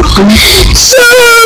Wilson.